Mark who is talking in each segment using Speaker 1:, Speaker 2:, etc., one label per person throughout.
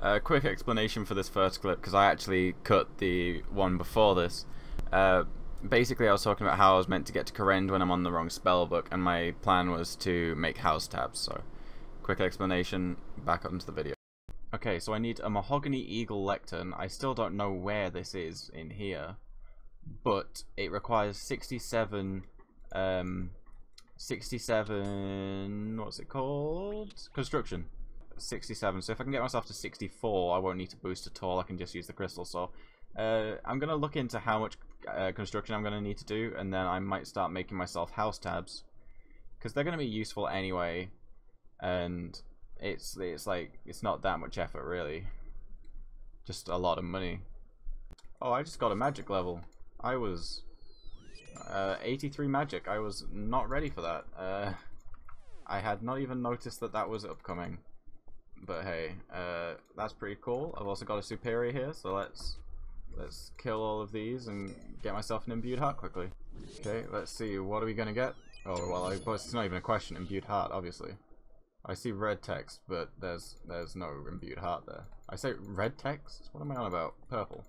Speaker 1: A quick explanation for this first clip because I actually cut the one before this. Uh, basically, I was talking about how I was meant to get to Kourend when I'm on the wrong spell book, and my plan was to make house tabs. So, quick explanation. Back onto the video. Okay, so I need a Mahogany Eagle Lectern. I still don't know where this is in here, but it requires 67, um, 67, what's it called? Construction. 67. So if I can get myself to 64, I won't need to boost at all. I can just use the crystal. So uh, I'm going to look into how much uh, construction I'm going to need to do, and then I might start making myself house tabs. Because they're going to be useful anyway, and it's it's like, it's not that much effort really. Just a lot of money. Oh, I just got a magic level. I was uh, 83 magic. I was not ready for that. Uh, I had not even noticed that that was upcoming. But hey, uh, that's pretty cool. I've also got a superior here, so let's let's kill all of these and get myself an imbued heart quickly. Okay, let's see. What are we gonna get? Oh well, I, it's not even a question. Imbued heart, obviously. I see red text, but there's there's no imbued heart there. I say red text? What am I on about? Purple.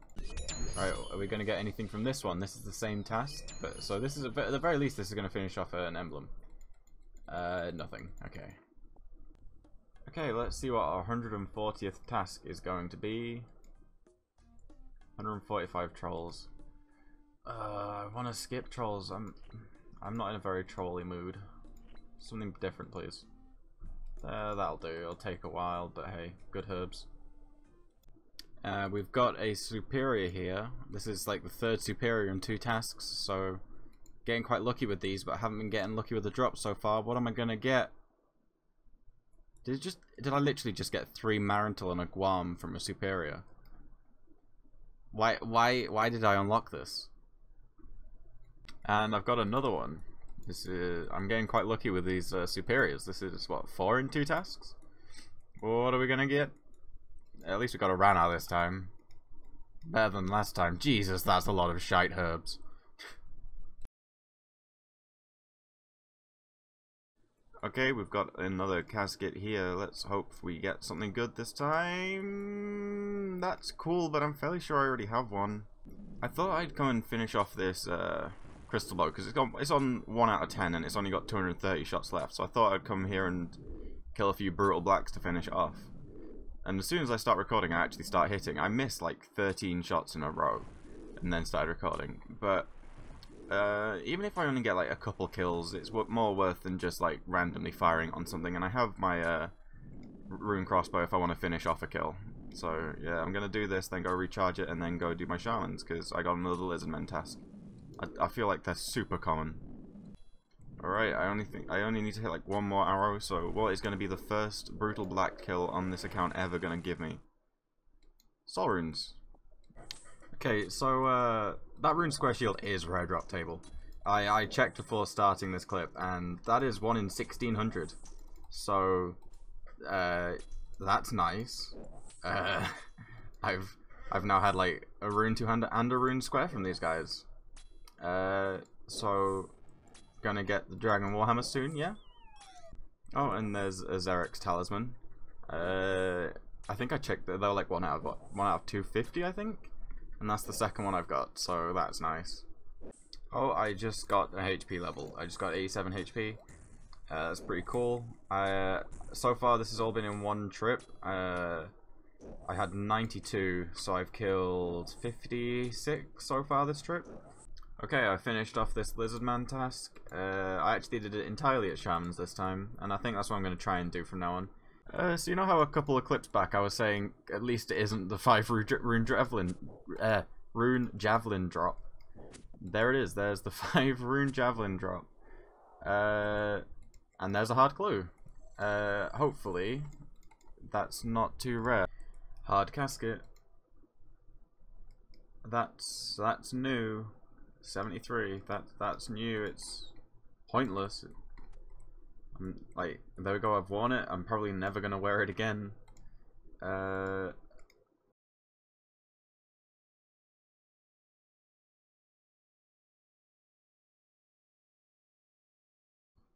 Speaker 1: Alright, are we going to get anything from this one? This is the same task, but so this is, a, at the very least, this is going to finish off an emblem. Uh, nothing. Okay. Okay, let's see what our 140th task is going to be. 145 trolls. Uh, I want to skip trolls. I'm, I'm not in a very trolly mood. Something different, please. Uh, that'll do. It'll take a while, but hey, good herbs. Uh, we've got a superior here. This is like the third superior in two tasks, so getting quite lucky with these, but I haven't been getting lucky with the drops so far. What am I gonna get? Did it just did I literally just get three Marrentill and a Guam from a superior? Why why why did I unlock this? And I've got another one. This is I'm getting quite lucky with these uh, superiors. This is what four in two tasks. What are we gonna get? At least we got a Ranarr this time. Better than last time. Jesus, that's a lot of shite herbs. Okay, we've got another casket here. Let's hope we get something good this time. That's cool, but I'm fairly sure I already have one. I thought I'd come and finish off this uh, crystal bow because it's, it's on 1 out of 10 and it's only got 230 shots left. So I thought I'd come here and kill a few brutal blacks to finish off. And as soon as I start recording, I actually start hitting. I missed like 13 shots in a row and then started recording. But uh, even if I only get like a couple kills, it's more worth than just like randomly firing on something. And I have my uh, rune crossbow if I want to finish off a kill. So yeah, I'm to do this, then go recharge it, and then go do my shamans because I got another lizardmen task. I, I feel like they're super common. Alright, I only think I only need to hit like one more arrow, so what is going to be the first brutal black kill on this account ever going to give me? Soul runes. Okay, so uh, that rune square shield is rare drop table. I, I checked before starting this clip, and that is 1 in 1600. So, uh, that's nice. Uh, I've I've now had like a rune 200 and a rune square from these guys. Uh, so gonna get the Dragon Warhammer soon, yeah? Oh, and there's a Xeric's Talisman. Uh, I think I checked that they're like one out of what, one out of 250, I think, and that's the second one I've got, so that's nice. Oh, I just got a HP level. I just got 87 HP. Uh, that's pretty cool. Uh, so far, this has all been in one trip. Uh, I had 92, so I've killed 56 so far this trip. Okay, I finished off this Lizardman task. Uh, I actually did it entirely at Shamans this time, and I think that's what I'm going to try and do from now on. Uh, so you know how a couple of clips back I was saying at least it isn't the 5 rune, javelin, uh, rune javelin drop. There it is, there's the 5 rune javelin drop. Uh, and there's a hard clue. Uh, hopefully, that's not too rare. Hard casket. That's, that's new. 73. That that's new. It's pointless. I'm like there we go. I've worn it. I'm probably never gonna wear it again. Uh.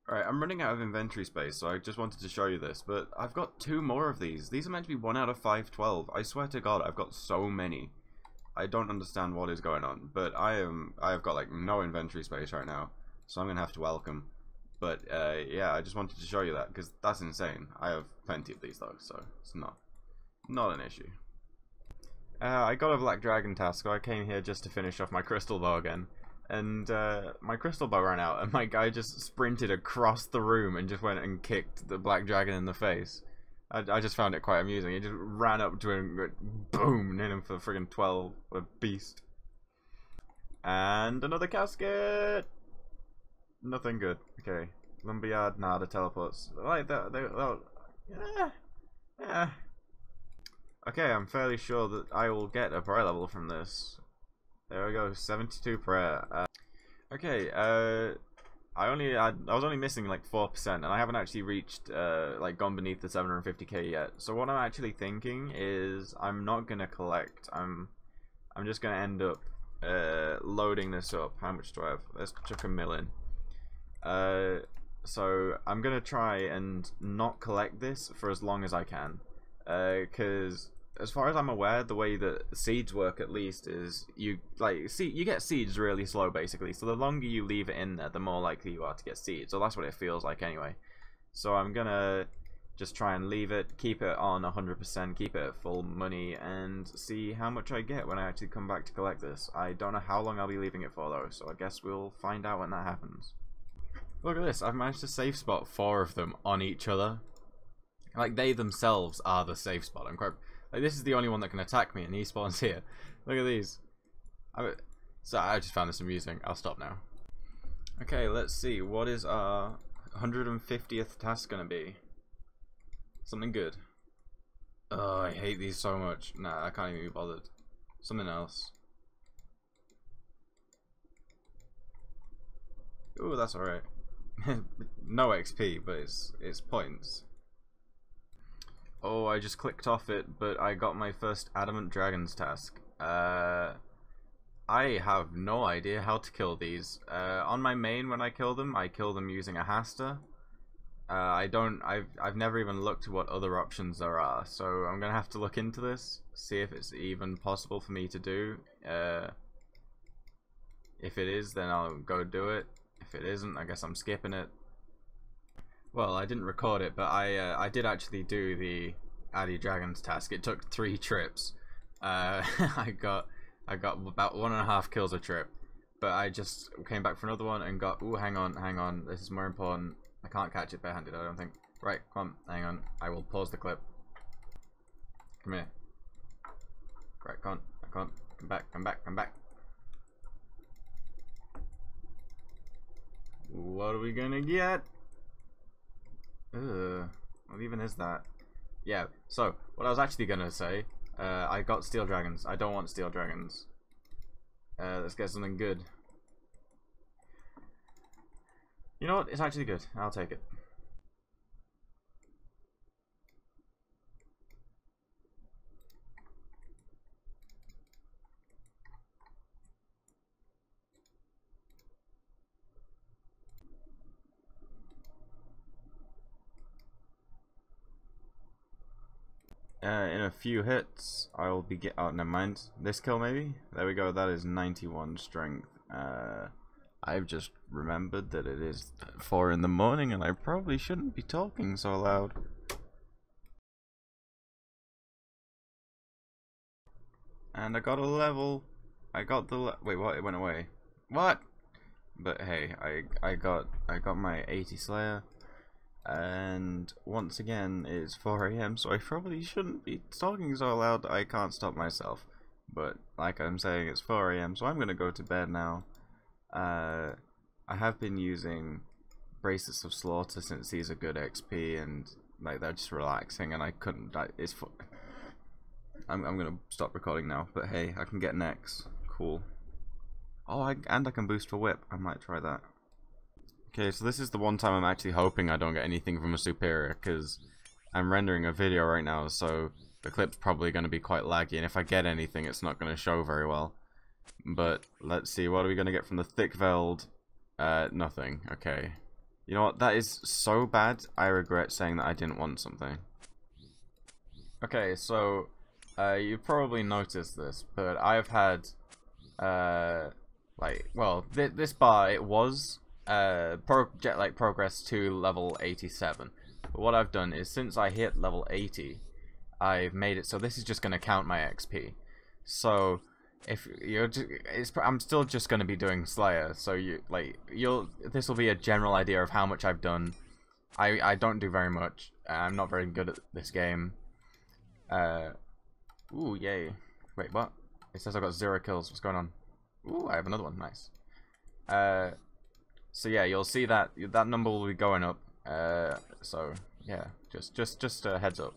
Speaker 1: Alright, I'm running out of inventory space, so I just wanted to show you this, but I've got two more of these. These are meant to be 1 out of 512. I swear to god, I've got so many. I don't understand what is going on, but I am I have got like no inventory space right now, so I'm gonna have to welcome. But uh, yeah, I just wanted to show you that because that's insane. I have plenty of these though, so it's not not an issue. Uh, I got a black dragon task, so I came here just to finish off my crystal bow again and uh, my crystal bow ran out, and my guy just sprinted across the room and just went and kicked the black dragon in the face. I, I just found it quite amusing. He just ran up to him, and boom, hit him for friggin' 12, a beast. And another casket! Nothing good. Okay. Lumberyard, the teleports. Like that, they, yeah, yeah. Okay, I'm fairly sure that I will get a prayer level from this. There we go, 72 prayer. Uh, okay, uh, I only I, I was only missing like 4% and I haven't actually reached uh, like gone beneath the 750k yet. So what I'm actually thinking is I'm not going to collect. I'm I'm just going to end up uh, loading this up. How much do I have? Let's chuck a million. Uh, so I'm to try and not collect this for as long as I can. Because uh, as far as I'm aware, the way that seeds work at least is you like see you get seeds really slow basically. So the longer you leave it in there, the more likely you are to get seeds. So that's what it feels like anyway. So I'm gonna just try and leave it, keep it on 100%, keep it full money, and see how much I get when I actually come back to collect this. I don't know how long I'll be leaving it for though, so I guess we'll find out when that happens. Look at this, I've managed to safe spot four of them on each other. Like, they themselves are the safe spot. I'm quite like, this is the only one that can attack me, and he spawns here. Look at these. I, so I just found this amusing. I'll stop now. Okay, let's see. What is our 150th task gonna be? Something good. Oh, I hate these so much. Nah, I can't even be bothered. Something else. Ooh, that's alright. no XP, but it's it's points. Oh, I just clicked off it, but I got my first Adamant Dragons task. Uh, I have no idea how to kill these. Uh, on my main, when I kill them, I kill them using a Hasta. Uh, I don't, I've, I've never even looked at what other options there are, so I'm gonna have to look into this, see if it's even possible for me to do. Uh, if it is, then I'll go do it. If it isn't, I guess I'm skipping it. Well, I didn't record it, but I uh, I did actually do the Addy Dragons task. It took three trips. Uh, I got I got about one and a half kills a trip, but I just came back for another one and got. Ooh, hang on, hang on. This is more important. I can't catch it barehanded. I don't think. Right, come on, hang on. I will pause the clip. Come here. Right, come on, come on, come back, come back, come back. What are we gonna get? Ugh. What even is that? Yeah, so, what I was actually gonna say, uh, I got Steel Dragons. I don't want Steel Dragons. Uh, let's get something good. You know what? It's actually good. I'll take it. Uh, in a few hits, I will be get. Oh, never mind. This kill maybe. There we go. That is 91 strength. Uh, I've just remembered that it is four in the morning, and I probably shouldn't be talking so loud. And I got a level. I got the wait. What? It went away. What? But hey, I I got I got my 80 Slayer and once again it's 4am so I probably shouldn't be talking so loud I can't stop myself. But like I'm saying it's 4am so I'm gonna go to bed now. Uh, I have been using Bracelets of Slaughter since these are good XP and like they're just relaxing and I couldn't I, it's I'm, I'm gonna stop recording now but hey I can get next. Cool. Oh I, and I can boost for whip. I might try that Okay, so this is the one time I'm actually hoping I don't get anything from a superior, because I'm rendering a video right now, so the clip's probably going to be quite laggy, and if I get anything, it's not going to show very well. But, let's see, what are we going to get from the thick veiled? Uh, nothing. Okay. You know what? That is so bad. I regret saying that I didn't want something. Okay, so uh, you probably noticed this, but I've had uh, like well, th this bar it was uh, pro like progress to level 87. But what I've done is since I hit level 80, I've made it so this is just going to count my XP. So if you're I'm still just going to be doing Slayer, so you like you'll this will be a general idea of how much I've done. I I don't do very much. I'm not very good at this game. Uh, ooh, yay! Wait, what? It says I've got zero kills. What's going on? Ooh, I have another one. Nice. Uh, so yeah, you'll see that that number will be going up. Uh, so yeah, just just just a heads up.